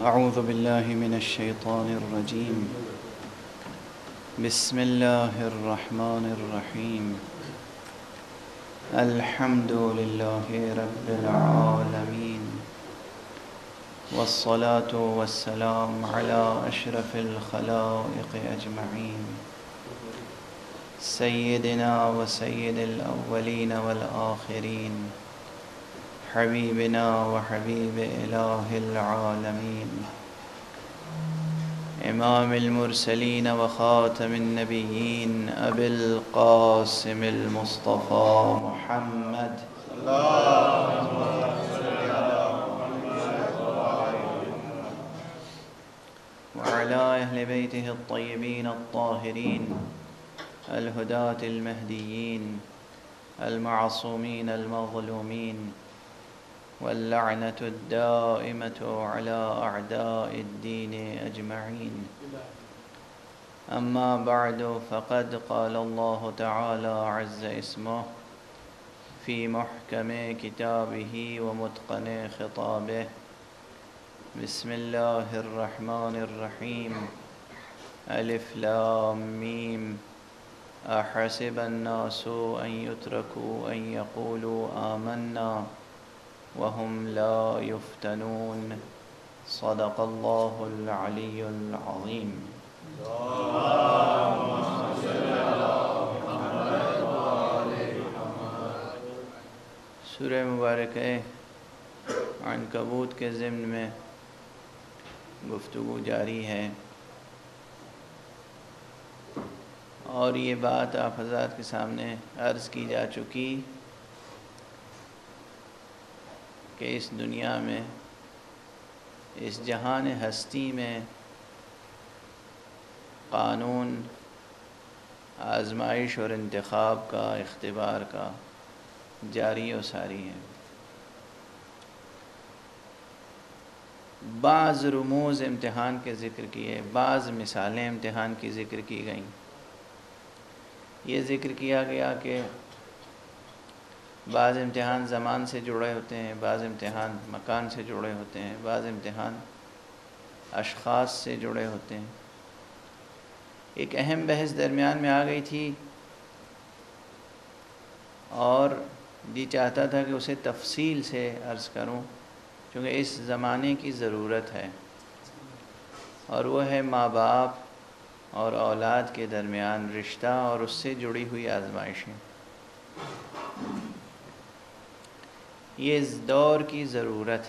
أعوذ بالله من الشيطان الرجيم. بسم الله الرحمن الرحيم. الحمد لله رب العالمين. والصلاة والسلام على أشرف الخلائق أجمعين. سيدنا وسيد الأولين والآخرين. حبيبنا وحبيب إله العالمين. إمام المرسلين وخاتم النبيين أبي القاسم المصطفى محمد. وعلى أهل بيته الطيبين الطاهرين الهداة المهديين المعصومين المظلومين واللعنة الدائمة على أعداء الدين أجمعين. أما بعد فقد قال الله تعالى عز اسمه في محكم كتابه ومتقن خطابه بسم الله الرحمن الرحيم. ألف لام ميم. أحسب الناس أن يتركوا أن يقولوا آمنا. وهم لا يفتنون. صدق الله العلي العظيم. سورہ مبارک عنکبوت کے ضمن میں گفتگو جاری ہے۔ اور یہ بات آپ حضرات کے سامنے عرض کی جا چکی کہ اس دنیا میں، اس جہان ہستی میں قانون، آزمائش اور انتخاب کا اختبار کا جاری و ساری ہے بعض رموز امتحان کے ذکر کیے، بعض مثالیں امتحان کی ذکر کی گئیں۔ یہ ذکر کیا گیا کہ بعض امتحان زمان سے جڑے ہوتے ہیں، بعض امتحان مکان سے جڑے ہوتے ہیں، بعض امتحان اشخاص سے جڑے ہوتے ہیں۔ ایک اہم بحث درمیان میں آ گئی تھی اور جی چاہتا تھا کہ اسے تفصیل سے عرض کروں، چونکہ اس زمانے کی ضرورت ہے۔ اور وہ ہے ماں باپ اور اولاد کے درمیان رشتہ اور اس سے جڑی ہوئی آزمائشیں۔ یہ اس دور کی ضرورت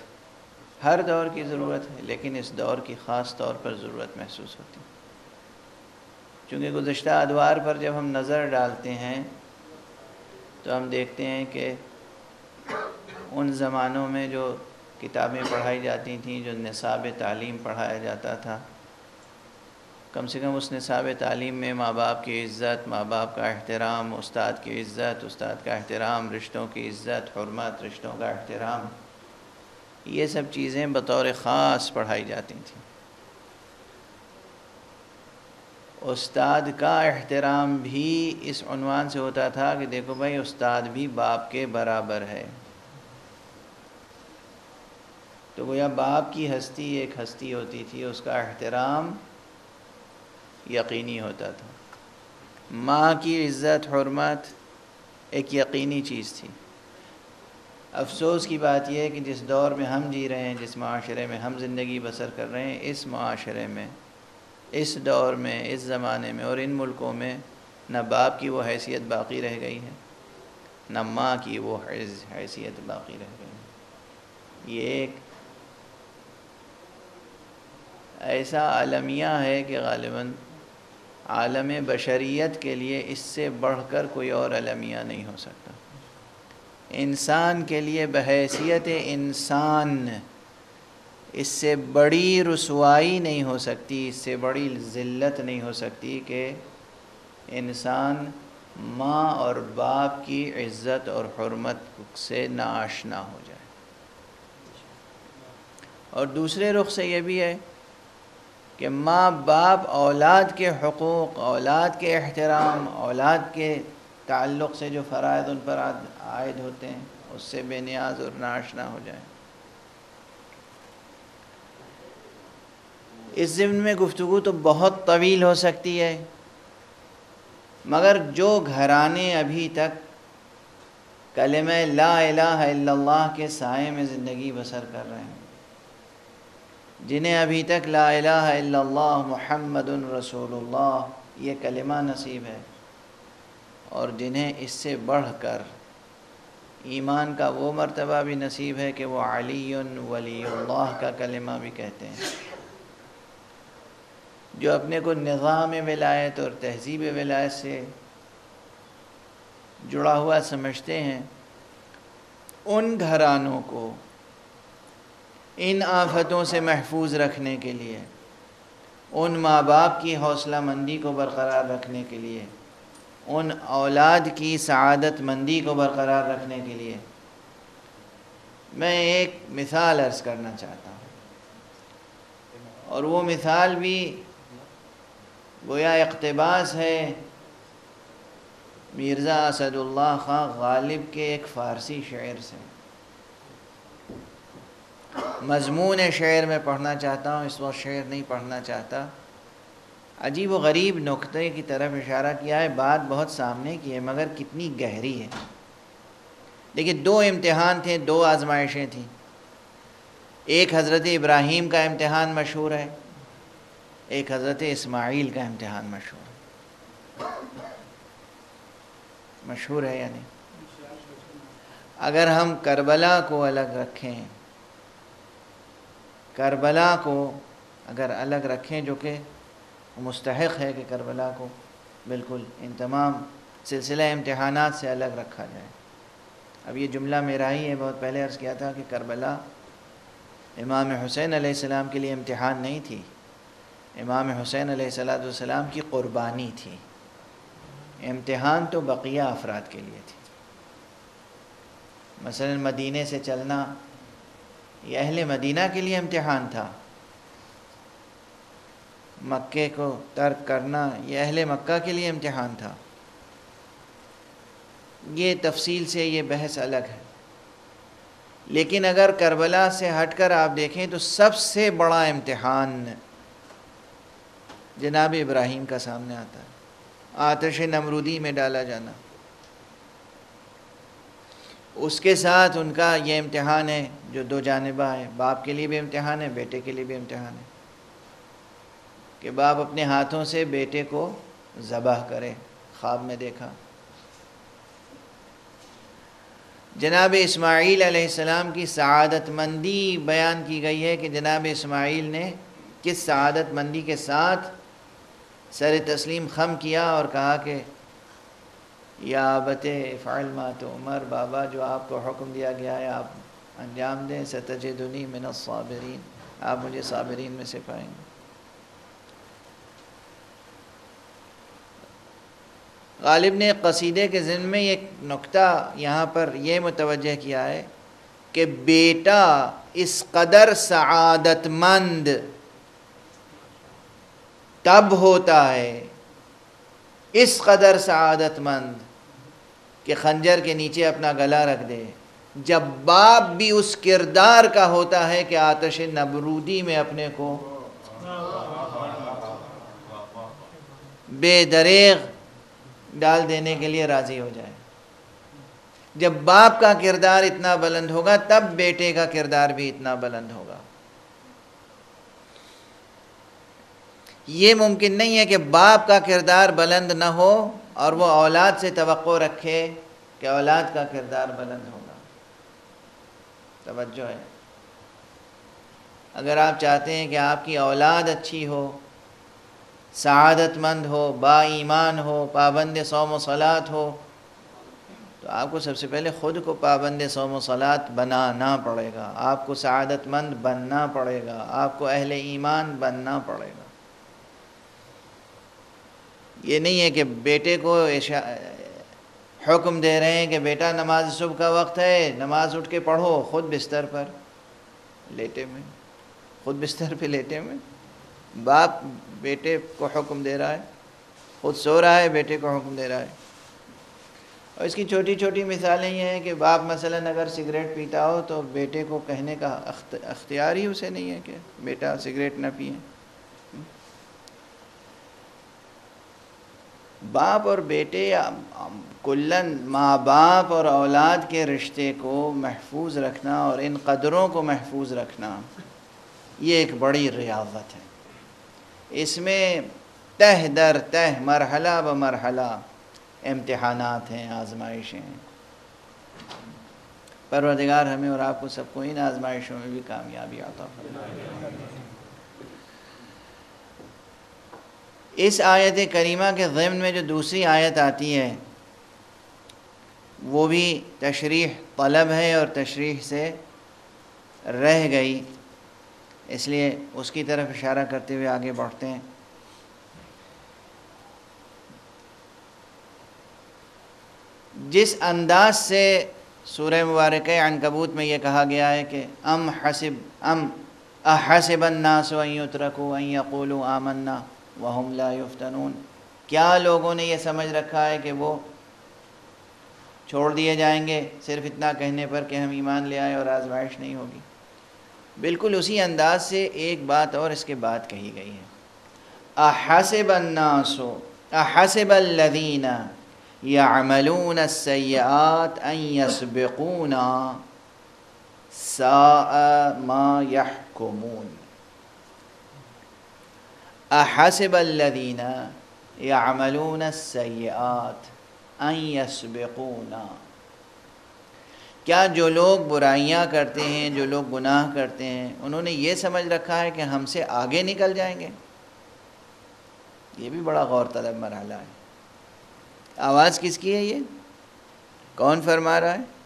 ہر دور کی ضرورت ہے، لیکن اس دور کی خاص طور پر ضرورت محسوس ہوتی۔ ہے چونکہ گزشتہ ادوار پر جب ہم نظر ڈالتے ہیں، تو ہم دیکھتے ہیں کہ ان زمانوں میں جو کتابیں پڑھائی جاتی تھیں، جو نصاب تعلیم پڑھایا جاتا تھا کم سے کم اس نصاب تعلیم میں ماں باپ کی عزت، ماں باپ کا احترام، استاد کی عزت، استاد کا احترام، رشتوں کی عزت، حرمت، رشتوں کا احترام، یہ سب چیزیں بطور خاص پڑھائی جاتی تھیں۔ استاد کا احترام بھی اس عنوان سے ہوتا تھا کہ دیکھو بھائی، استاد بھی باپ کے برابر ہے۔ تو گویا باپ کی ہستی ایک ہستی ہوتی تھی، اس کا احترام یقینی ہوتا تھا۔ ماں کی عزت، حرمت ایک یقینی چیز تھی۔ افسوس کی بات یہ ہے کہ جس دور میں ہم جی رہے ہیں، جس معاشرے میں ہم زندگی بسر کر رہے ہیں، اس معاشرے میں، اس دور میں، اس زمانے میں اور ان ملکوں میں نہ باپ کی وہ حیثیت باقی رہ گئی ہے، نہ ماں کی وہ حیثیت باقی رہ گئی ہے۔ یہ ایک ایسا عالمیہ ہے کہ غالباً عالم بشریت کے لیے اس سے بڑھ کر کوئی اور المیہ نہیں ہو سکتا۔ انسان کے لیے بحیثیت انسان اس سے بڑی رسوائی نہیں ہو سکتی، اس سے بڑی ذلت نہیں ہو سکتی کہ انسان ماں اور باپ کی عزت اور حرمت سے ناشنا ہو جائے۔ اور دوسرے رخ سے یہ بھی ہے کہ ماں باپ اولاد کے حقوق، اولاد کے احترام، اولاد کے تعلق سے جو فرائض ان پر عائد ہوتے ہیں، اس سے بے نیاز اور ناشنا ہو جائیں۔ اس ضمن میں گفتگو تو بہت طویل ہو سکتی ہے، مگر جو گھرانے ابھی تک کلمہ لا الہ الا اللہ کے سائے میں زندگی بسر کر رہے ہیں جنہیں ابھی تک لا الہ الا اللہ محمد رسول اللہ یہ کلمہ نصیب ہے اور جنہیں اس سے بڑھ کر ایمان کا وہ مرتبہ بھی نصیب ہے کہ وہ علی ولی اللہ کا کلمہ بھی کہتے ہیں۔ جو اپنے کو نظام ولایت اور تہذیب ولایت سے جڑا ہوا سمجھتے ہیں، ان گھرانوں کو ان آفتوں سے محفوظ رکھنے کے لیے، ان ماں باپ کی حوصلہ مندی کو برقرار رکھنے کے لیے، ان اولاد کی سعادت مندی کو برقرار رکھنے کے لیے۔ میں ایک مثال عرض کرنا چاہتا ہوں۔ اور وہ مثال بھی گویا اقتباس ہے مرزا اسد اللہ خان غالب کے ایک فارسی شعر سے۔ مضمون شعر میں پڑھنا چاہتا ہوں، اس وقت شعر نہیں پڑھنا چاہتا۔ عجیب و غریب نقطے کی طرف اشارہ کیا ہے، بات بہت سامنے کی ہے، مگر کتنی گہری ہے۔ دیکھیے، دو امتحان تھے، دو آزمائشیں تھیں۔ ایک حضرت ابراہیم کا امتحان مشہور ہے، ایک حضرت اسماعیل کا امتحان مشہور ہے۔ مشہور ہے یعنی اگر ہم کربلا کو الگ رکھیں کربلا کو اگر الگ رکھیں جو کہ مستحق ہے کہ کربلا کو بالکل ان تمام سلسلہ امتحانات سے الگ رکھا جائے۔ اب یہ جملہ میرا ہی ہے، بہت پہلے عرض کیا تھا کہ کربلا امام حسین علیہ السلام کے لیے امتحان نہیں تھی۔ امام حسین علیہ السلام کی قربانی تھی۔ امتحان تو بقیہ افراد کے لیے تھی۔ مثلا مدینہ سے چلنا یہ اہل مدینہ کے لیے امتحان تھا۔ مکے کو ترک کرنا یہ اہل مکہ کے لیے امتحان تھا۔ یہ تفصیل سے یہ بحث الگ ہے۔ لیکن اگر کربلا سے ہٹ کر آپ دیکھیں تو سب سے بڑا امتحان جناب ابراہیم کا سامنے آتا ہے۔ آتش نمرودی میں ڈالا جانا۔ اس کے ساتھ ان کا یہ امتحان ہے، جو دو جانبہ ہے باپ کے لیے بھی امتحان ہے، بیٹے کے لیے بھی امتحان ہے۔ کہ باپ اپنے ہاتھوں سے بیٹے کو ذبح کرے، خواب میں دیکھا۔ جناب اسماعیل علیہ السلام کی سعادت مندی بیان کی گئی ہے کہ جناب اسماعیل نے کس سعادت مندی کے ساتھ سر تسلیم خم کیا اور کہا کہ یا بت فعل مات عمر بابا جو آپ کو حکم دیا گیا ہے، آپ انجام دیں، ستجدنی من الصابرین۔ آپ مجھے صابرین میں سے پائیں گے۔ غالب نے قصیدے کے ذن میں ایک نقطہ یہاں پر یہ متوجہ کیا ہے کہ بیٹا اس قدر سعادت مند تب ہوتا ہے، اس قدر سعادت مند کہ خنجر کے نیچے اپنا گلا رکھ دے۔ جب باپ بھی اس کردار کا ہوتا ہے کہ آتش نبرودی میں اپنے کو بے دریغ ڈال دینے کے لیے راضی ہو جائے۔ جب باپ کا کردار اتنا بلند ہوگا، تب بیٹے کا کردار بھی اتنا بلند ہوگا۔ یہ ممکن نہیں ہے کہ باپ کا کردار بلند نہ ہو۔ اور وہ اولاد سے توقع رکھے کہ اولاد کا کردار بلند ہوگا۔ توجہ ہے۔ اگر آپ چاہتے ہیں کہ آپ کی اولاد اچھی ہو سعادت مند ہو، با ایمان ہو، پابند سوم و صلات ہو، تو آپ کو سب سے پہلے خود کو پابند سوم و صلات بنانا پڑے گا۔ آپ کو سعادت مند بننا پڑے گا۔ آپ کو اہل ایمان بننا پڑے گا۔ یہ نہیں ہے کہ بیٹے کو حکم دے رہے ہیں کہ بیٹا نماز صبح کا وقت ہے، نماز اٹھ کے پڑھو، خود بستر پر لیٹے میں، خود بستر پہ لیٹے میں۔ باپ بیٹے کو حکم دے رہا ہے، خود سو رہا ہے، بیٹے کو حکم دے رہا ہے۔ اور اس کی چھوٹی چھوٹی مثالیں یہ ہیں کہ باپ مثلا اگر سگریٹ پیتا ہو تو بیٹے کو کہنے کا اختیار ہی اسے نہیں ہے کہ بیٹا سگریٹ نہ پئیں باپ اور بیٹے کلن ماں باپ اور اولاد کے رشتے کو محفوظ رکھنا اور ان قدروں کو محفوظ رکھنا، یہ ایک بڑی ریاضت ہے۔ اس میں تہ در تہ، مرحلہ ب مرحلہ امتحانات ہیں، آزمائشیں ہیں۔ پروردگار ہمیں اور آپ کو سب کو ان آزمائشوں میں بھی کامیابی آتا اس آیت کریمہ کے ضمن میں جو دوسری آیت آتی ہے، وہ بھی تشریح طلب ہے اور تشریح سے رہ گئی۔ اس لیے اس کی طرف اشارہ کرتے ہوئے آگے بڑھتے ہیں۔ جس انداز سے سورہ مبارک عنکبوت میں یہ کہا گیا ہے کہ ام حسب، ام احسب الناس ان یترکوا ان یقولوا آمنا وهم لا یفتنون کیا لوگوں نے یہ سمجھ رکھا ہے کہ وہ چھوڑ دیے جائیں گے صرف اتنا کہنے پر کہ ہم ایمان لے آئے اور آزمائش نہیں ہوگی؟ بالکل اسی انداز سے ایک بات اور اس کے بعد کہی گئی ہے۔ احسب الناس احسب الذین يعملون السيئات ان يسبقونا ساء ما يحكمون۔ احسب الذين يعملون السيئات ان يسبقونا؟ کیا جو لوگ برائیاں کرتے ہیں، جو لوگ گناہ کرتے ہیں، انہوں نے یہ سمجھ رکھا ہے کہ ہم سے آگے نکل جائیں گے؟ یہ بھی بڑا غور طلب مرحلہ ہے۔ آواز کس کی ہے یہ؟ کون فرما رہا ہے؟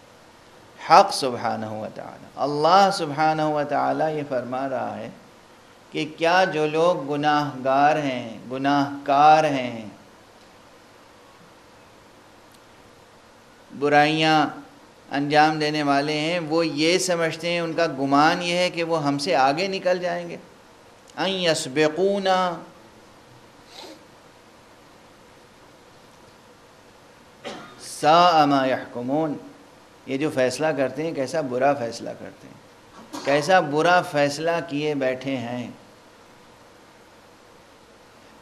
حق سبحانہ و تعالی اللہ سبحانہ و تعالی یہ فرما رہا ہے کہ کیا جو لوگ گناہ گار ہیں گناہ کار ہیں۔ برائیاں انجام دینے والے ہیں، وہ یہ سمجھتے ہیں، ان کا گمان یہ ہے کہ وہ ہم سے آگے نکل جائیں گے۔ این یسبقونا۔ سا ما یحکمون۔ یہ جو فیصلہ کرتے ہیں، کیسا برا فیصلہ کرتے ہیں۔ کیسا برا فیصلہ کیے بیٹھے ہیں۔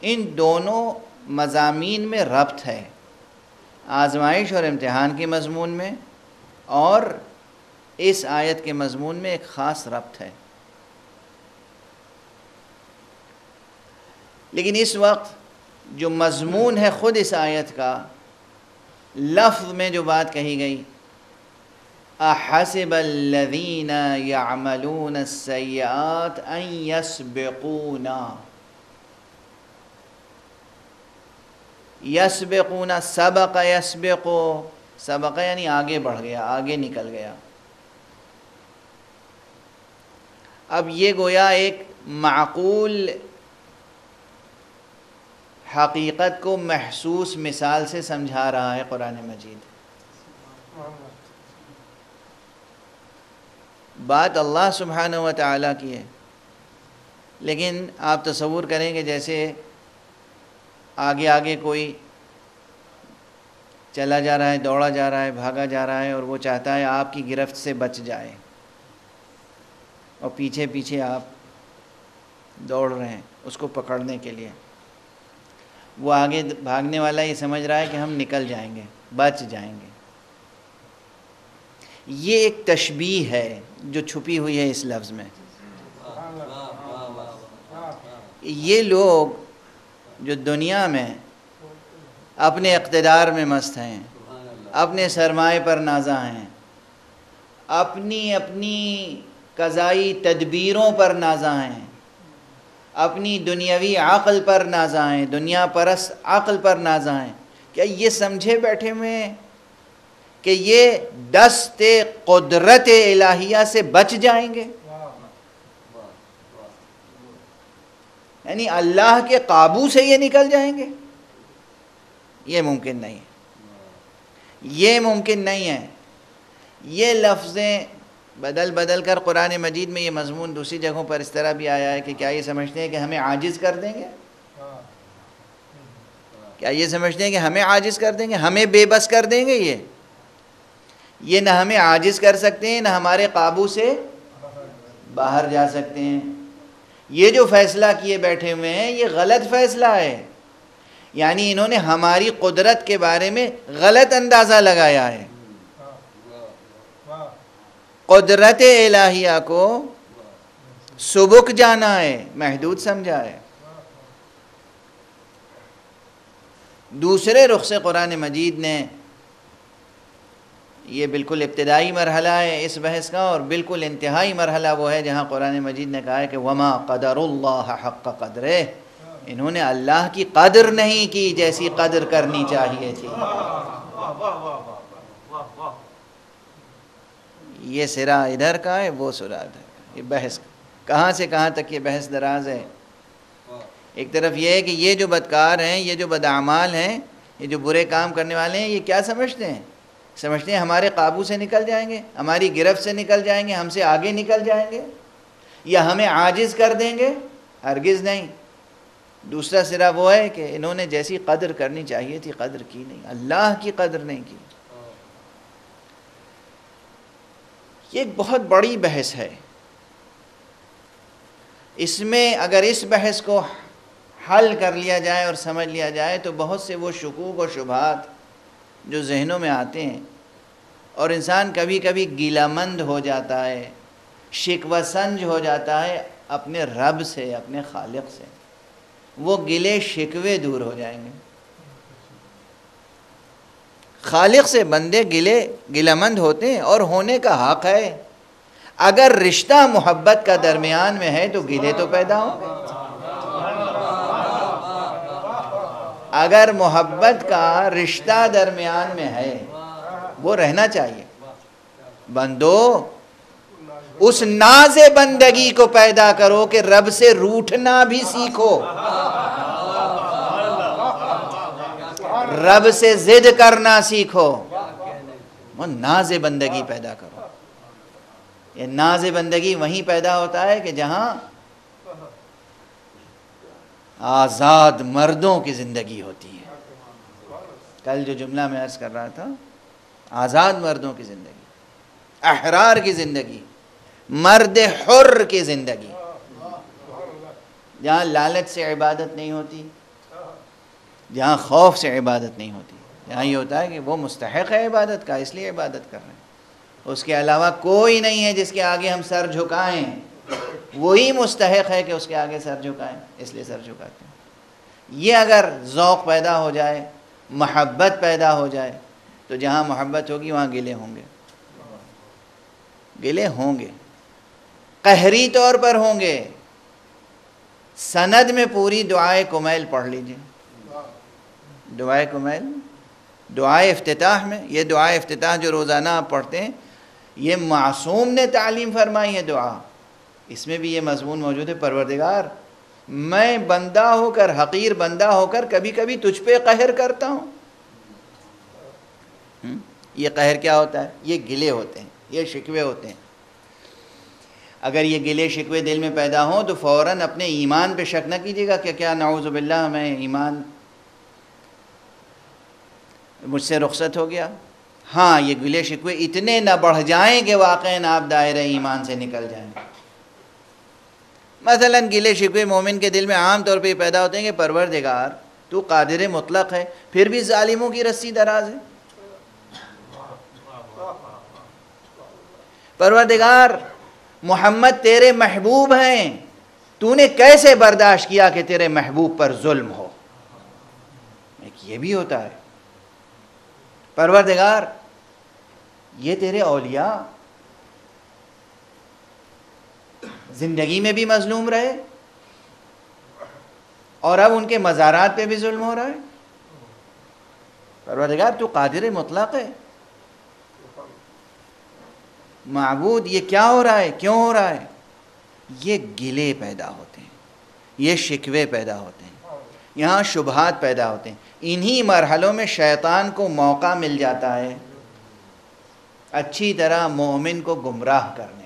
ان دونوں مضامین میں ربط ہے، آزمائش اور امتحان کے مضمون میں، اور اس آیت کے مضمون میں ایک خاص ربط ہے۔ لیکن اس وقت جو مضمون ہے خود اس آیت کا، لفظ میں جو بات کہی گئی احسب الذین یعملون السیئات ان یسبقونا یسبقونا سبق یسبقو سبق یعنی آگے بڑھ گیا، آگے نکل گیا۔ اب یہ گویا ایک معقول حقیقت کو محسوس مثال سے سمجھا رہا ہے قرآن مجید۔ بات اللہ سبحانہ و تعالیٰ کی ہے۔ لیکن آپ تصور کریں کہ جیسے آگے آگے کوئی چلا جا رہا ہے، دوڑا جا رہا ہے، بھاگا جا رہا ہے اور وہ چاہتا ہے آپ کی گرفت سے بچ جائے اور پیچھے پیچھے آپ دوڑ رہے ہیں اس کو پکڑنے کے لیے۔ وہ آگے بھاگنے والا یہ سمجھ رہا ہے کہ ہم نکل جائیں گے، بچ جائیں گے۔ یہ ایک تشبیح ہے۔ جو چھپی ہوئی ہے اس لفظ میں۔ یہ لوگ جو دنیا میں اپنے اقتدار میں مست ہیں، اپنے سرمائے پر نازا ہیں، اپنی اپنی قضائی تدبیروں پر نازا ہیں، اپنی دنیاوی عقل پر نازائیں دنیا پرس عقل پر نازائیں کیا یہ سمجھے بیٹھے ہوئے کہ یہ دست قدرت الہیہ سے بچ جائیں گے۔ یعنی اللہ کے قابو سے یہ نکل جائیں گے۔ یہ ممکن نہیں ہے۔ یہ ممکن نہیں ہے۔ یہ لفظیں بدل بدل کر قرآن مجید میں یہ مضمون دوسری جگہوں پر اس طرح بھی آیا ہے کہ کیا یہ سمجھتے ہیں کہ ہمیں عاجز کر دیں گے؟ کیا یہ سمجھتے ہیں کہ ہمیں عاجز کر دیں گے؟ ہمیں بے بس کر دیں گے یہ؟ یہ نہ ہمیں عاجز کر سکتے ہیں، نہ ہمارے قابو سے باہر جا سکتے ہیں۔ یہ جو فیصلہ کیے بیٹھے ہوئے ہیں، یہ غلط فیصلہ ہے۔ یعنی انہوں نے ہماری قدرت کے بارے میں غلط اندازہ لگایا ہے۔ قدرت الہیہ کو سبک جانا ہے، محدود سمجھا ہے۔ دوسرے رخ سے قرآن مجید نے یہ بالکل ابتدائی مرحلہ ہے اس بحث کا اور بالکل انتہائی مرحلہ وہ ہے جہاں قرآن مجید نے کہا ہے کہ وما قدر اللہ حق قدر انہوں نے اللہ کی قدر نہیں کی جیسی قدر کرنی چاہیے تھی۔ یہ سرا ادھر کا ہے، وہ سرا ادھر کا یہ بحث کہاں سے کہاں تک یہ بحث دراز ہے؟ ایک طرف یہ ہے کہ یہ جو بدکار ہیں، یہ جو بدعمال ہیں، یہ جو برے کام کرنے والے ہیں، یہ کیا سمجھتے ہیں؟ سمجھتے ہیں ہمارے قابو سے نکل جائیں گے، ہماری گرفت سے نکل جائیں گے، ہم سے آگے نکل جائیں گے، یا ہمیں عاجز کر دیں گے؟ ہرگز نہیں۔ دوسرا سرا وہ ہے کہ انہوں نے جیسی قدر کرنی چاہیے تھی، قدر کی نہیں۔ اللہ کی قدر نہیں کی۔ یہ ایک بہت بڑی بحث ہے۔ اس میں اگر اس بحث کو حل کر لیا جائے اور سمجھ لیا جائے تو بہت سے وہ شکوک و شبہات جو ذہنوں میں آتے ہیں اور انسان کبھی کبھی گیلا مند ہو جاتا ہے، شکوہ سنج ہو جاتا ہے اپنے رب سے، اپنے خالق سے۔ وہ گلے شکوے دور ہو جائیں گے۔ خالق سے بندے گلے گلا مند ہوتے ہیں اور ہونے کا حق ہے۔ اگر رشتہ محبت کا درمیان میں ہے تو گلے تو پیدا ہوں گے۔ اگر محبت کا رشتہ درمیان میں ہے، وہ رہنا چاہیے۔ بندو، اس ناز بندگی کو پیدا کرو کہ رب سے روٹنا بھی سیکھو۔ رب سے زد کرنا سیکھو۔ وہ ناز بندگی پیدا کرو۔ یہ ناز بندگی وہیں پیدا ہوتا ہے کہ جہاں آزاد مردوں کی زندگی ہوتی ہے۔ کل جو جملہ میں عرض کر رہا تھا، آزاد مردوں کی زندگی، احرار کی زندگی، مرد حر کی زندگی۔ جہاں لالچ سے عبادت نہیں ہوتی، جہاں خوف سے عبادت نہیں ہوتی۔ جہاں یہ ہوتا ہے کہ وہ مستحق ہے عبادت کا، اس لیے عبادت کر رہے ہیں۔ اس کے علاوہ کوئی نہیں ہے جس کے آگے ہم سر جھکائیں۔ وہی مستحق ہے کہ اس کے آگے سر جھکائیں، اس لیے سر جھکاتے ہیں۔ یہ اگر ذوق پیدا ہو جائے، محبت پیدا ہو جائے، تو جہاں محبت ہوگی، وہاں گلے ہوں گے۔ گلے ہوں گے۔ قہری طور پر ہوں گے۔ سند میں پوری دعائے کمیل پڑھ لیجیے۔ دعائے کمیل، دعائے افتتاح میں، یہ دعائے افتتاح جو روزانہ آپ پڑھتے ہیں، یہ معصوم نے تعلیم فرمائی ہے دعا۔ اس میں بھی یہ مضمون موجود ہے، پروردگار، میں بندہ ہو کر، حقیر بندہ ہو کر کبھی کبھی تجھ پہ قہر کرتا ہوں۔ یہ قہر کیا ہوتا ہے؟ یہ گلے ہوتے ہیں، یہ شکوے ہوتے ہیں۔ اگر یہ گلے شکوے دل میں پیدا ہوں تو فوراً اپنے ایمان پہ شک نہ کیجیے گا کہ کیا نعوذ باللہ میں ایمان۔ مجھ سے رخصت ہو گیا؟ ہاں یہ گلے شکوے اتنے نہ بڑھ جائیں کہ واقع آپ دائرہ ایمان سے نکل جائیں۔ مثلا گلے شکوے مومن کے دل میں عام طور پہ یہ پیدا ہوتے ہیں کہ پروردگار، تو قادر مطلق ہے، پھر بھی ظالموں کی رسی دراز ہے۔ پروردگار، محمد تیرے محبوب ہیں، تو نے کیسے برداشت کیا کہ تیرے محبوب پر ظلم ہو؟ ایک یہ بھی ہوتا ہے۔ پروردگار، یہ تیرے اولیاء زندگی میں بھی مظلوم رہے اور اب ان کے مزارات پہ بھی ظلم ہو رہا ہے۔ پروردگار، تو قادر مطلق ہے۔ معبود، یہ کیا ہو رہا ہے؟ کیوں ہو رہا ہے؟ یہ گلے پیدا ہوتے ہیں، یہ شکوے پیدا ہوتے ہیں، یہاں شبہات پیدا ہوتے ہیں۔ انہی مرحلوں میں شیطان کو موقع مل جاتا ہے۔ اچھی طرح مومن کو گمراہ کرنے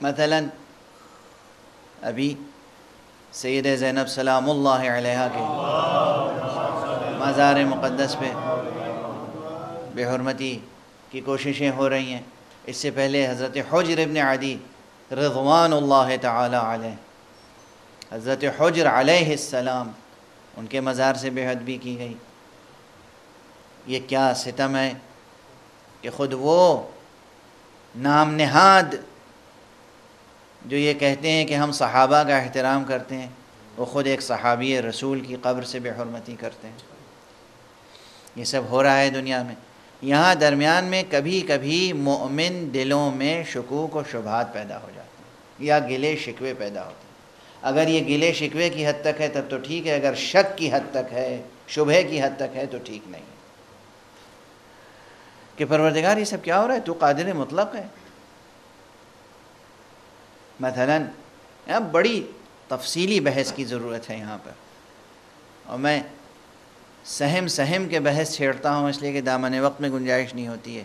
مثلا، ابھی سید زینب سلام اللہ علیہ کے مزار مقدس پہ بے حرمتی کی کوششیں ہو رہی ہیں۔ اس سے پہلے حضرت حجر ابن عدی رضوان اللہ تعالی علیہ، حضرت حجر علیہ السلام، ان کے مزار سے بے حد بھی کی گئی۔ یہ کیا ستم ہے کہ خود وہ نام نہاد جو یہ کہتے ہیں کہ ہم صحابہ کا احترام کرتے ہیں، وہ خود ایک صحابی رسول کی قبر سے بے حرمتی کرتے ہیں۔ یہ سب ہو رہا ہے دنیا میں۔ یہاں درمیان میں کبھی کبھی مؤمن دلوں میں شکوک و شبہات پیدا ہو جاتے ہیں، یا گلے شکوے پیدا ہوتے ہیں۔ اگر یہ گلے شکوے کی حد تک ہے، تب تو ٹھیک ہے۔ اگر شک کی حد تک ہے شبہ کی حد تک ہے، تو ٹھیک نہیں ہے۔ کہ پروردگار، یہ سب کیا ہو رہا ہے؟ تو قادر مطلق ہے۔ مثلا بڑی تفصیلی بحث کی ضرورت ہے یہاں پر۔ اور میں سہم سہم کے بحث چھیڑتا ہوں، اس لیے کہ دامن وقت میں گنجائش نہیں ہوتی ہے۔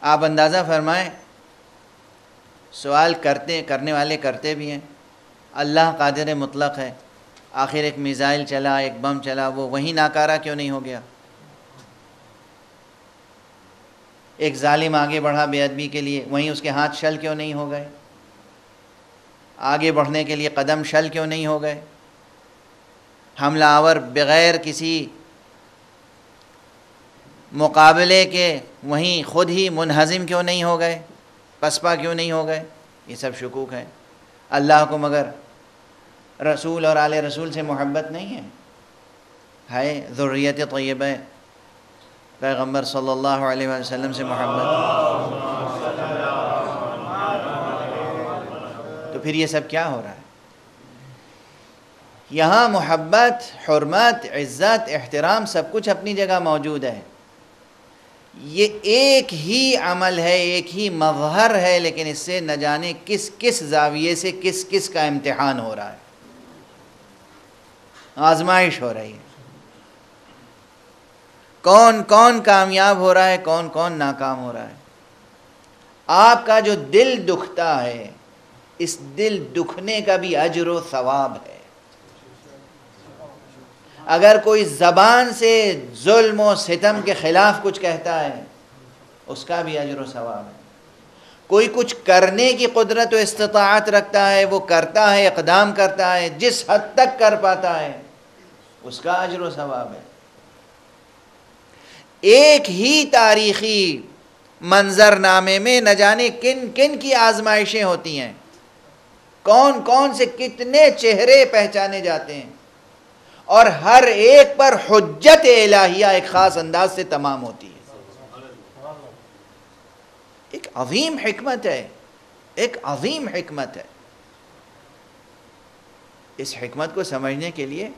آپ اندازہ فرمائیں، سوال کرتے، کرنے والے کرتے بھی ہیں۔ اللہ قادر مطلق ہے۔ آخر ایک میزائل چلا، ایک بم چلا، وہ وہیں ناکارہ کیوں نہیں ہو گیا؟ ایک ظالم آگے بڑھا بے ادبی کے لیے، وہیں اس کے ہاتھ شل کیوں نہیں ہو گئے؟ آگے بڑھنے کے لیے قدم شل کیوں نہیں ہو گئے؟ حملہ آور بغیر کسی مقابلے کے وہیں خود ہی منہزم کیوں نہیں ہو گئے؟ پسپا کیوں نہیں ہو گئے؟ یہ سب شکوک ہیں۔ اللہ کو مگر رسول اور آل رسول سے محبت نہیں ہے۔ ہے ذریت طیبہ پیغمبر صلی اللہ علیہ وسلم سے محبت۔ پھر یہ سب کیا ہو رہا ہے؟ یہاں محبت، حرمت، عزت، احترام سب کچھ اپنی جگہ موجود ہے۔ یہ ایک ہی عمل ہے، ایک ہی مظہر ہے، لیکن اس سے نہ جانے کس کس زاویے سے کس کس کا امتحان ہو رہا ہے۔ آزمائش ہو رہی ہے۔ کون کون کامیاب ہو رہا ہے، کون کون ناکام ہو رہا ہے۔ آپ کا جو دل دکھتا ہے اس دل دکھنے کا بھی اجر و ثواب ہے۔ اگر کوئی زبان سے ظلم و ستم کے خلاف کچھ کہتا ہے، اس کا بھی اجر و ثواب ہے۔ کوئی کچھ کرنے کی قدرت و استطاعت رکھتا ہے، وہ کرتا ہے، اقدام کرتا ہے، جس حد تک کر پاتا ہے، اس کا اجر و ثواب ہے۔ ایک ہی تاریخی منظر نامے میں نہ جانے کن کن کی آزمائشیں ہوتی ہیں۔ کون کون سے کتنے چہرے پہچانے جاتے ہیں اور ہر ایک پر حجت الہیہ ایک خاص انداز سے تمام ہوتی ہے۔ ایک عظیم حکمت ہے، ایک عظیم حکمت ہے۔ اس حکمت کو سمجھنے کے لیے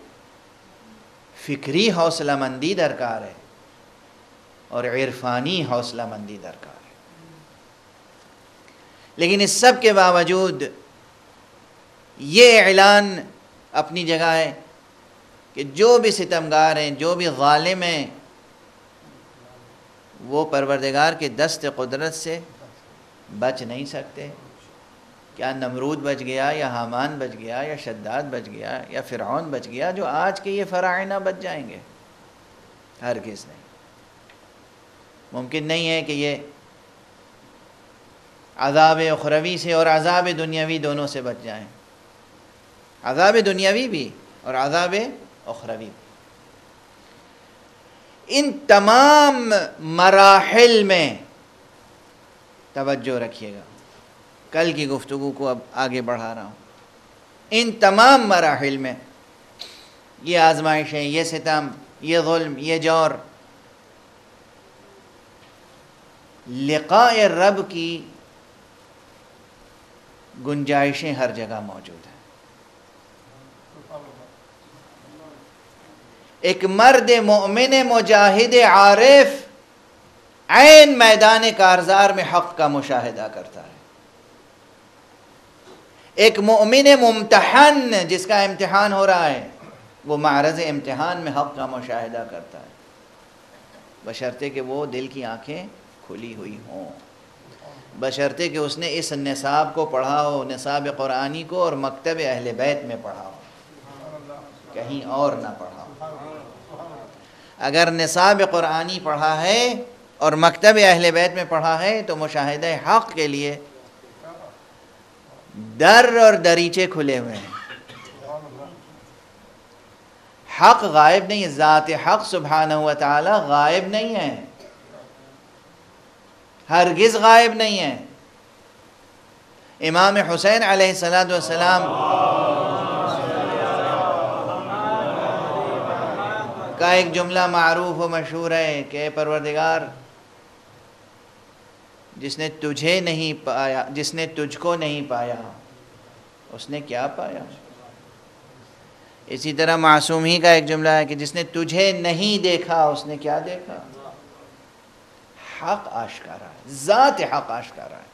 فکری حوصلہ مندی درکار ہے اور عرفانی حوصلہ مندی درکار ہے۔ لیکن اس سب کے باوجود یہ اعلان اپنی جگہ ہے کہ جو بھی ستمگار ہیں، جو بھی غالم ہیں، وہ پروردگار کے دست قدرت سے بچ نہیں سکتے۔ کیا نمرود بچ گیا، یا حامان بچ گیا، یا شداد بچ گیا، یا فرعون بچ گیا، جو آج کے یہ فرائنہ بچ جائیں گے؟ ہرگز نہیں۔ ممکن نہیں ہے کہ یہ عذاب اخروی سے اور عذاب دنیاوی دونوں سے بچ جائیں۔ عذاب دنیاوی بھی اور عذاب اخروی بھی۔ ان تمام مراحل میں توجہ رکھیے گا۔ کل کی گفتگو کو اب آگے بڑھا رہا ہوں۔ ان تمام مراحل میں یہ آزمائشیں، یہ ستم، یہ ظلم، یہ جور، لقاء رب کی گنجائشیں ہر جگہ موجود ہیں۔ ایک مرد مؤمن مجاہد عارف عین میدان کارزار میں حق کا مشاہدہ کرتا ہے۔ ایک مؤمن ممتحن جس کا امتحان ہو رہا ہے، وہ معرض امتحان میں حق کا مشاہدہ کرتا ہے۔ بشرطے کہ وہ دل کی آنکھیں کھلی ہوئی ہوں۔ بشرطے کہ اس نے اس نصاب کو پڑھا ہو، نصاب قرآنی کو اور مکتب اہل بیت میں پڑھا ہو۔ کہیں اور نہ پڑھا۔ اگر نصاب قرآنی پڑھا ہے اور مکتب اہل بیت میں پڑھا ہے تو مشاہدہ حق کے لیے در اور دریچے کھلے ہوئے ہیں۔ حق غائب نہیں ہے، ذات حق سبحانہ و تعالی غائب نہیں ہے۔ ہرگز غائب نہیں ہے۔ امام حسین علیہ السلام کا ایک جملہ معروف و مشہور ہے کہ پروردگار، جس نے تجھے نہیں پایا، جس نے تجھ کو نہیں پایا، اس نے کیا پایا؟ اسی طرح معصوم ہی کا ایک جملہ ہے کہ جس نے تجھے نہیں دیکھا، اس نے کیا دیکھا؟ حق آشکارا ہے، ذات حق آشکارا ہے۔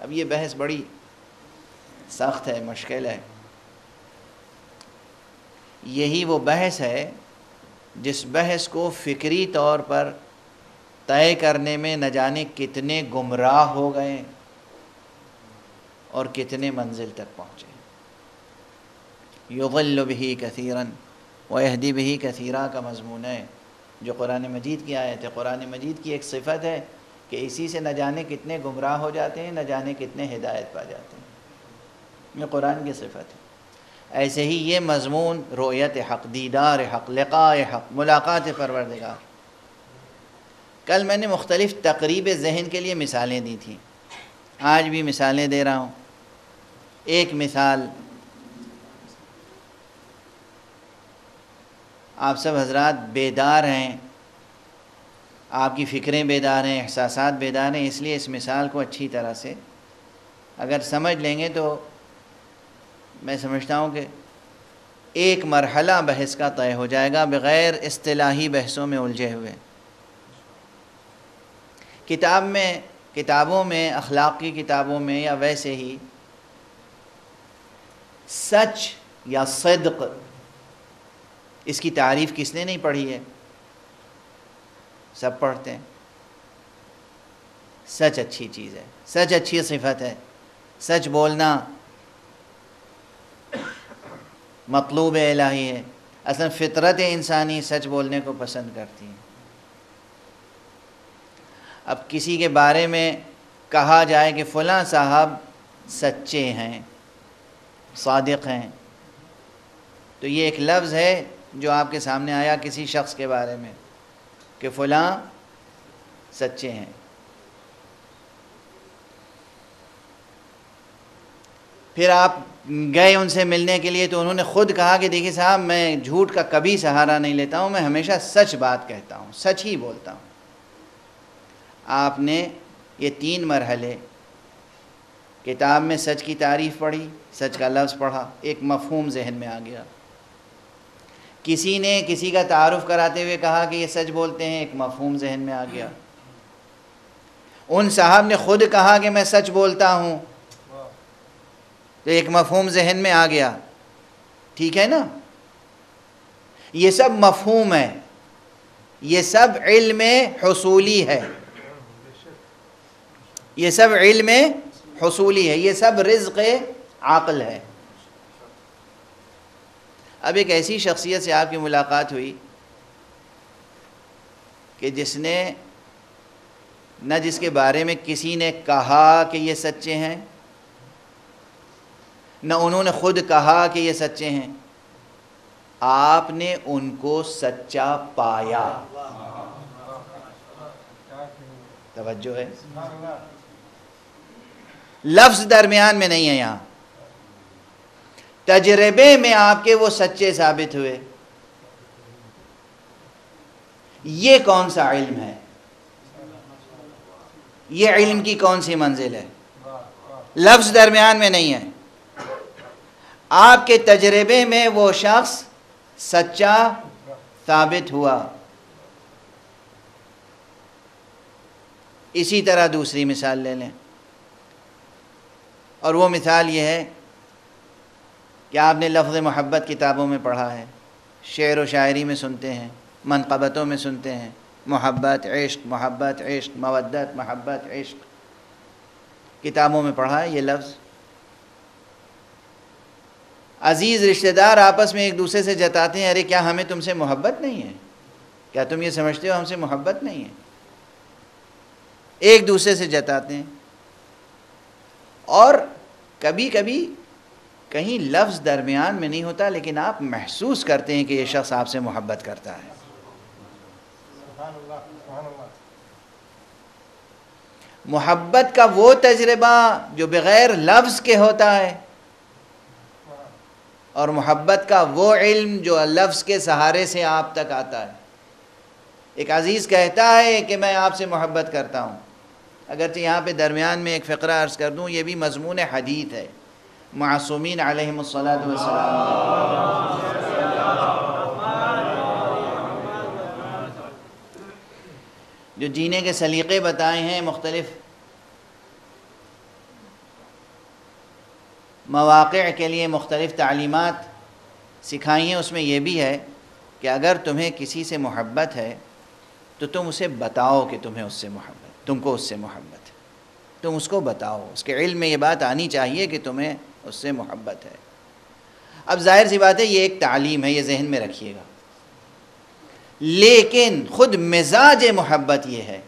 اب یہ بحث بڑی سخت ہے، مشکل ہے۔ یہی وہ بحث ہے جس بحث کو فکری طور پر طے کرنے میں نہ جانے کتنے گمراہ ہو گئے اور کتنے منزل تک پہنچے۔ یغل بھی کثیرن وحدی بھی کثیرہ کا مضمون ہے۔ جو قرآن مجید کی آیت ہے۔ قرآن مجید کی ایک صفت ہے کہ اسی سے نہ جانے کتنے گمراہ ہو جاتے ہیں، نہ جانے کتنے ہدایت پا جاتے ہیں۔ یہ قرآن کی صفت ہے۔ ایسے ہی یہ مضمون رویت حق، دیدار حق، لقاء حق، ملاقات پروردگار۔ کل میں نے مختلف تقریب ذہن کے لیے مثالیں دی تھیں۔ آج بھی مثالیں دے رہا ہوں۔ ایک مثال آپ سب حضرات بیدار ہیں، آپ کی فکریں بیدار ہیں، احساسات بیدار ہیں، اس لیے اس مثال کو اچھی طرح سے اگر سمجھ لیں گے تو میں سمجھتا ہوں کہ ایک مرحلہ بحث کا طے ہو جائے گا بغیر اصطلاحی بحثوں میں الجھے ہوئے۔ کتاب میں، کتابوں میں، اخلاقی کتابوں میں یا ویسے ہی سچ یا صدق، اس کی تعریف کس نے نہیں پڑھی ہے؟ سب پڑھتے ہیں۔ سچ اچھی چیز ہے، سچ اچھی صفت ہے، سچ بولنا مطلوب الہی ہے اصلا فطرت انسانی سچ بولنے کو پسند کرتی ہے اب کسی کے بارے میں کہا جائے کہ فلاں صاحب سچے ہیں، صادق ہیں۔ تو یہ ایک لفظ ہے جو آپ کے سامنے آیا کسی شخص کے بارے میں کہ فلاں سچے ہیں۔ پھر آپ گئے ان سے ملنے کے لیے تو انہوں نے خود کہا کہ دیکھیے صاحب، میں جھوٹ کا کبھی سہارا نہیں لیتا ہوں، میں ہمیشہ سچ بات کہتا ہوں، سچ ہی بولتا ہوں۔ آپ نے یہ تین مرحلے کتاب میں سچ کی تعریف پڑھی، سچ کا لفظ پڑھا، ایک مفہوم ذہن میں آ گیا۔ کسی نے کسی کا تعارف کراتے ہوئے کہا کہ یہ سچ بولتے ہیں، ایک مفہوم ذہن میں آ گیا۔ ان صاحب نے خود کہا کہ میں سچ بولتا ہوں تو ایک مفہوم ذہن میں آ گیا۔ ٹھیک ہے نا؟ یہ سب مفہوم ہے۔ یہ سب علم حصولی ہے۔ یہ سب علم حصولی ہے۔ یہ سب رزق عقل ہے۔ اب ایک ایسی شخصیت سے آپ کی ملاقات ہوئی کہ جس نے نہ جس کے بارے میں کسی نے کہا کہ یہ سچے ہیں نہ انہوں نے خود کہا کہ یہ سچے ہیں۔ آپ نے ان کو سچا پایا۔ توجہ ہے۔ لفظ درمیان میں نہیں ہے یہاں۔ تجربے میں آپ کے وہ سچے ثابت ہوئے۔ یہ کون سا علم ہے؟ یہ علم کی کون سی منزل ہے؟ لفظ درمیان میں نہیں ہے۔ آپ کے تجربے میں وہ شخص سچا ثابت ہوا۔ اسی طرح دوسری مثال لے لیں۔ اور وہ مثال یہ ہے کہ آپ نے لفظ محبت کتابوں میں پڑھا ہے، شعر و شاعری میں سنتے ہیں، منقبتوں میں سنتے ہیں، محبت، عشق محبت، عشق، مودت، محبت، عشق۔ کتابوں میں پڑھا ہے یہ لفظ۔ عزیز رشتہ دار آپس میں ایک دوسرے سے جتاتے ہیں، ارے، کیا ہمیں تم سے محبت نہیں ہے؟ کیا تم یہ سمجھتے ہو ہم سے محبت نہیں ہے؟ ایک دوسرے سے جتاتے ہیں۔ اور کبھی کبھی کہیں لفظ درمیان میں نہیں ہوتا، لیکن آپ محسوس کرتے ہیں کہ یہ شخص آپ سے محبت کرتا ہے۔ محبت کا وہ تجربہ جو بغیر لفظ کے ہوتا ہے اور محبت کا وہ علم جو لفظ کے سہارے سے آپ تک آتا ہے۔ ایک عزیز کہتا ہے کہ میں آپ سے محبت کرتا ہوں۔ اگرچہ یہاں پہ درمیان میں ایک فقرہ عرض کر دوں، یہ بھی مضمون حدیث ہے۔ معصومین علیہم السلام جو جینے کے سلیقے بتائے ہیں مختلف مواقع کے لیے مختلف تعلیمات سکھائی ہیں اس میں یہ بھی ہے کہ اگر تمہیں کسی سے محبت ہے، تو تم اسے بتاؤ کہ تمہیں اس سے محبت، تم کو اس سے محبت ہے۔ تم اس کو بتاؤ، اس کے علم میں یہ بات آنی چاہیے کہ تمہیں اس سے محبت ہے۔ اب ظاہر سی بات ہے، یہ ایک تعلیم ہے، یہ ذہن میں رکھیے گا۔ لیکن خود مزاج محبت یہ ہے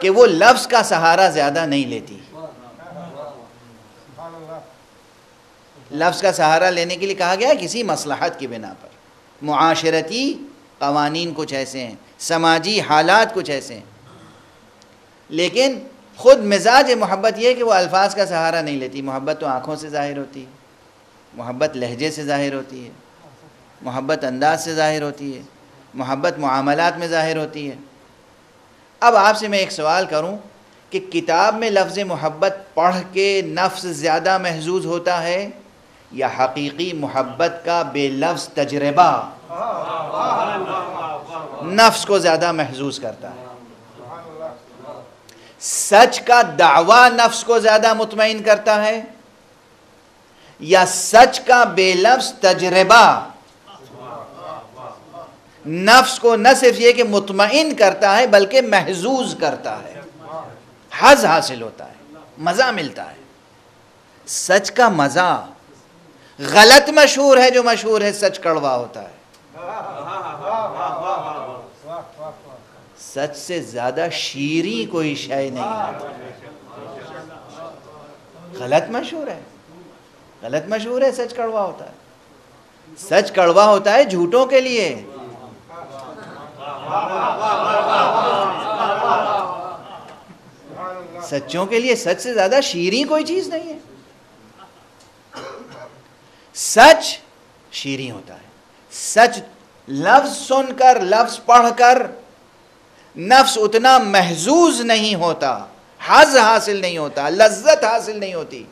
کہ وہ لفظ کا سہارا زیادہ نہیں لیتی۔ لفظ کا سہارا لینے کے لیے کہا گیا ہے کسی مصلحت کی بنا پر۔ معاشرتی قوانین کچھ ایسے ہیں، سماجی حالات کچھ ایسے ہیں۔ لیکن خود مزاج محبت یہ ہے کہ وہ الفاظ کا سہارا نہیں لیتی، محبت تو آنکھوں سے ظاہر ہوتی ہے، محبت لہجے سے ظاہر ہوتی ہے، محبت انداز سے ظاہر ہوتی ہے، محبت معاملات میں ظاہر ہوتی ہے۔ اب آپ سے میں ایک سوال کروں کہ کتاب میں لفظ محبت پڑھ کے نفس زیادہ محظوظ ہوتا ہے یا حقیقی محبت کا بے لفظ تجربہ نفس کو زیادہ محظوظ کرتا ہے۔ سچ کا دعویٰ نفس کو زیادہ مطمئن کرتا ہے یا سچ کا بے لفظ تجربہ نفس کو نہ صرف یہ کہ مطمئن کرتا ہے بلکہ محظوظ کرتا ہے۔ حض حاصل ہوتا ہے، مزہ ملتا ہے۔ سچ کا مزہ غلط مشہور ہے جو مشہور ہے، سچ کڑوا ہوتا ہے۔ سچ سے زیادہ شیریں کوئی شے نہیں۔ غلط مشہور ہے۔ غلط مشہور ہے، سچ کڑوا ہوتا ہے۔ سچ کڑوا ہوتا ہے جھوٹوں کے لیے۔ سچوں کے لیے سچ سے زیادہ شیریں کوئی چیز نہیں ہے۔ سچ شیریں ہوتا ہے۔ سچ لفظ سن کر، لفظ پڑھ کر نفس اتنا محظوظ نہیں ہوتا حض حاصل نہیں ہوتا، لذت حاصل نہیں ہوتی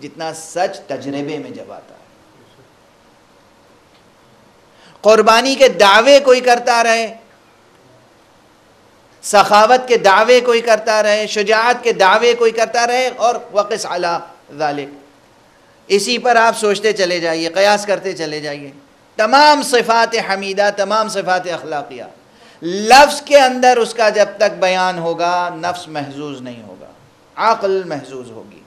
جتنا سچ تجربے میں جب آتا ہے۔ قربانی کے دعوے کوئی کرتا رہے، سخاوت کے دعوے کوئی کرتا رہے، شجاعت کے دعوے کوئی کرتا رہے اور وقص علی ذالک۔ اسی پر آپ سوچتے چلے جائیے، قیاس کرتے چلے جائیے۔ تمام صفات حمیدہ، تمام صفات اخلاقیہ۔ لفظ کے اندر اس کا جب تک بیان ہوگا، نفس محظوظ نہیں ہوگا، عقل محظوظ ہوگی۔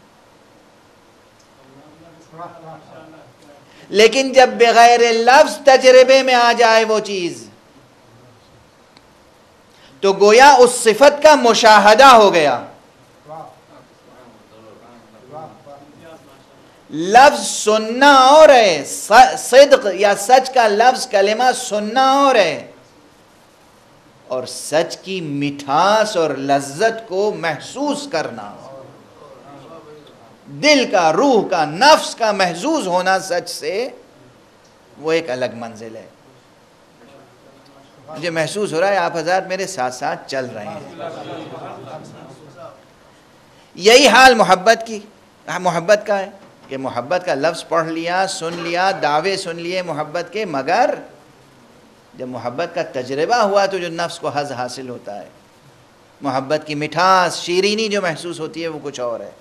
لیکن جب بغیر لفظ تجربے میں آ جائے وہ چیز، تو گویا اس صفت کا مشاہدہ ہو گیا۔ لفظ سننا اور ہے صدق یا سچ کا لفظ کلمہ سننا اور ہے اور سچ کی مٹھاس اور لذت کو محسوس کرنا۔ دل کا، روح کا، نفس کا محسوس ہونا سچ سے وہ ایک الگ منزل ہے۔ مجھے محسوس ہو رہا ہے آپ حضرات میرے ساتھ ساتھ چل رہے ہیں۔ یہی حال محبت کی، محبت کا ہے۔ کہ محبت کا لفظ پڑھ لیا، سن لیا، دعوے سن لیے محبت کے، مگر جب محبت کا تجربہ ہوا تو جو نفس کو حض حاصل ہوتا ہے۔ محبت کی مٹھاس، شیرینی جو محسوس ہوتی ہے وہ کچھ اور ہے۔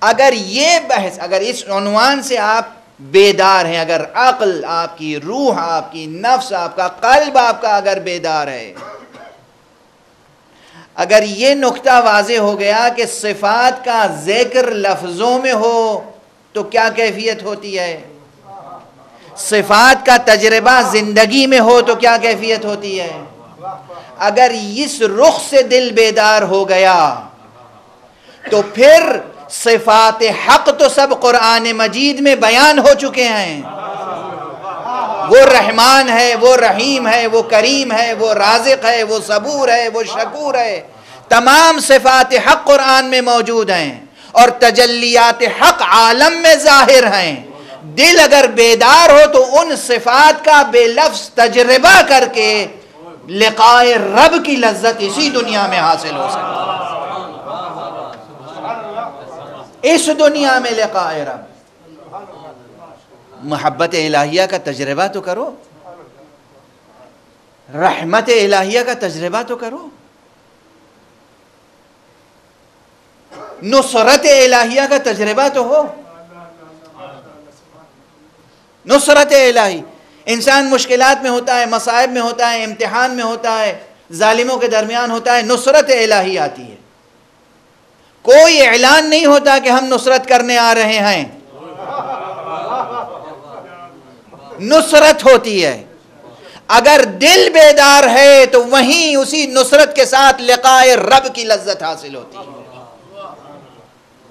اگر یہ بحث، اگر اس عنوان سے آپ بیدار ہیں، اگر عقل آپ کی، روح آپ کی، نفس آپ کا، قلب آپ کا اگر بیدار ہے اگر یہ نقطہ واضح ہو گیا کہ صفات کا ذکر لفظوں میں ہو، تو کیا کیفیت ہوتی ہے؟ صفات کا تجربہ زندگی میں ہو، تو کیا کیفیت ہوتی ہے؟ اگر اس رخ سے دل بیدار ہو گیا، تو پھر صفات حق تو سب قرآن مجید میں بیان ہو چکے ہیں۔ وہ رحمان ہے، وہ رحیم ہے، وہ کریم ہے، وہ رازق ہے، وہ صبور ہے، وہ شکور ہے۔ تمام صفات حق قرآن میں موجود ہیں اور تجلیات حق عالم میں ظاہر ہیں۔ دل اگر بیدار ہو تو ان صفات کا بے لفظ تجربہ کر کے لقاء رب کی لذت اسی دنیا میں حاصل ہو سکتا اس دنیا میں لقاء رب۔ محبت الہیہ کا تجربہ تو کرو۔ رحمت الہیہ کا تجربہ تو کرو۔ نصرت الہیہ کا تجربہ تو ہو۔ نصرت الہی۔ انسان مشکلات میں ہوتا ہے، مصائب میں ہوتا ہے، امتحان میں ہوتا ہے، ظالموں کے درمیان ہوتا ہے، نصرت الہی آتی ہے۔ کوئی اعلان نہیں ہوتا کہ ہم نصرت کرنے آ رہے ہیں۔ نصرت ہوتی ہے۔ اگر دل بیدار ہے تو وہیں اسی نصرت کے ساتھ لقاء رب کی لذت حاصل ہوتی ہے۔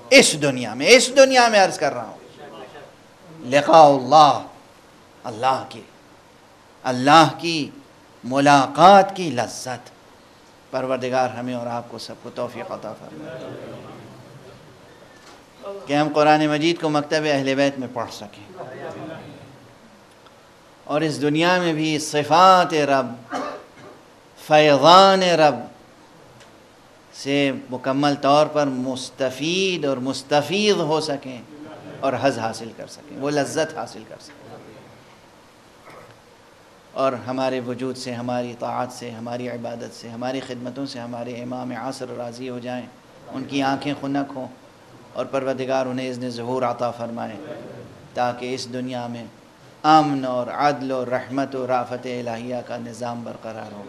اس دنیا میں، اس دنیا میں عرض کر رہا ہوں۔ لقاء اللہ اللہ کی اللہ کی ملاقات کی لذت۔ پروردگار ہمیں اور آپ کو سب کو توفیق عطا فرمائے۔ کہ ہم قرآن مجید کو مکتب اہل بیت میں پڑھ سکیں۔ اور اس دنیا میں بھی صفات رب، فیضان رب سے مکمل طور پر مستفید اور مستفید ہو سکیں اور حض حاصل کر سکیں، وہ لذت حاصل کر سکیں۔ اور ہمارے وجود سے، ہماری طاعت سے، ہماری عبادت سے، ہماری خدمتوں سے ہمارے امام عصر راضی ہو جائیں، ان کی آنکھیں خنک ہوں اور پروردگار انہیں اذن ظہور عطا فرمائیں تاکہ اس دنیا میں امن اور عدل و رحمت و رافت الہیہ کا نظام برقرار. ہو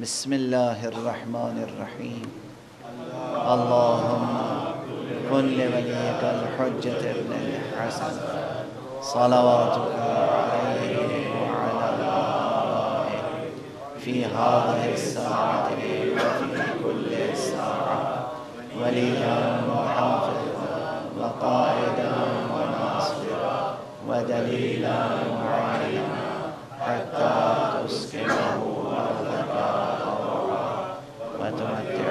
بسم اللہ الرحمن الرحیم اللہم کن لولیک الحجت ابن الحسن. صلواتک علیہ وعلا آبائه في هذه الساعة وفي كل ساعة. وليا وحافظا وقائدا دليلا وعينا حتى تسكنه أرضك طوعا وتمتعه